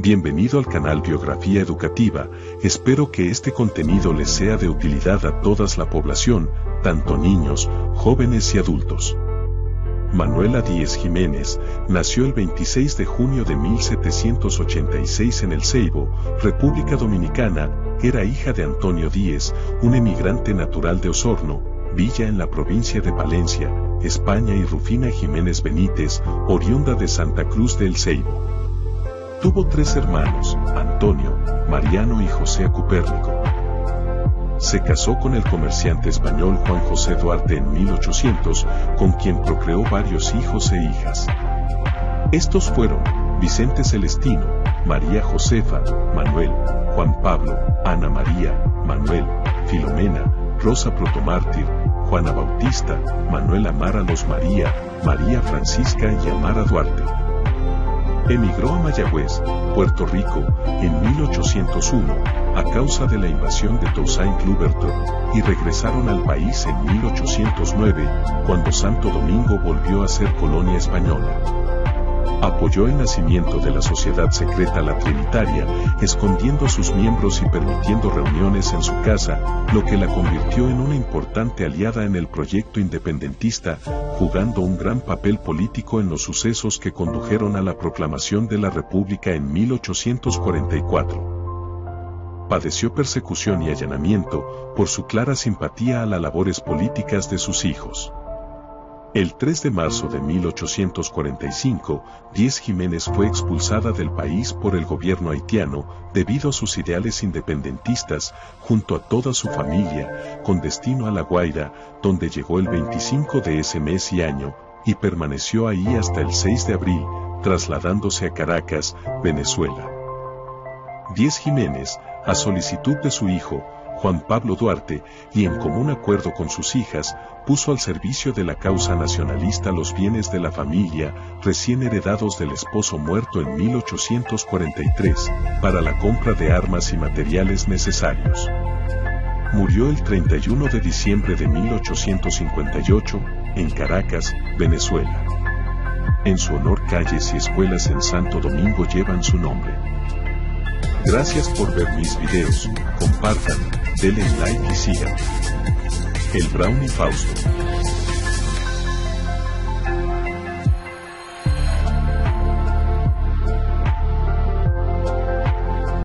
Bienvenido al canal Biografía Educativa, espero que este contenido les sea de utilidad a toda la población, tanto niños, jóvenes y adultos. Manuela Díez Jiménez nació el 26 de junio de 1786 en El Ceibo, República Dominicana, era hija de Antonio Díez, un emigrante natural de Osorno, villa en la provincia de Palencia, España y Rufina Jiménez Benítez, oriunda de Santa Cruz del Ceibo. Tuvo tres hermanos, Antonio, Mariano y José Cupérnico. Se casó con el comerciante español Juan José Duarte en 1800, con quien procreó varios hijos e hijas. Estos fueron Vicente Celestino, María Josefa, Manuel, Juan Pablo, Ana María, Manuel, Filomena, Rosa Protomártir, Juana Bautista, Manuel Amara Los María, María Francisca y Amara Duarte. Emigró a Mayagüez, Puerto Rico, en 1801, a causa de la invasión de Toussaint Louverture, y regresaron al país en 1809, cuando Santo Domingo volvió a ser colonia española. Apoyó el nacimiento de la sociedad secreta La Trinitaria, escondiendo a sus miembros y permitiendo reuniones en su casa, lo que la convirtió en una importante aliada en el proyecto independentista, jugando un gran papel político en los sucesos que condujeron a la proclamación de la República en 1844. Padeció persecución y allanamiento por su clara simpatía a las labores políticas de sus hijos. El 3 de marzo de 1845, Díez Jiménez fue expulsada del país por el gobierno haitiano debido a sus ideales independentistas, junto a toda su familia, con destino a La Guaira, donde llegó el 25 de ese mes y año, y permaneció ahí hasta el 6 de abril, trasladándose a Caracas, Venezuela. Díez Jiménez, a solicitud de su hijo, Juan Pablo Duarte, y en común acuerdo con sus hijas, puso al servicio de la causa nacionalista los bienes de la familia, recién heredados del esposo muerto en 1843, para la compra de armas y materiales necesarios. Murió el 31 de diciembre de 1858, en Caracas, Venezuela. En su honor calles y escuelas en Santo Domingo llevan su nombre. Gracias por ver mis videos, compartan, denle like y sigan. El Brownie Fausto.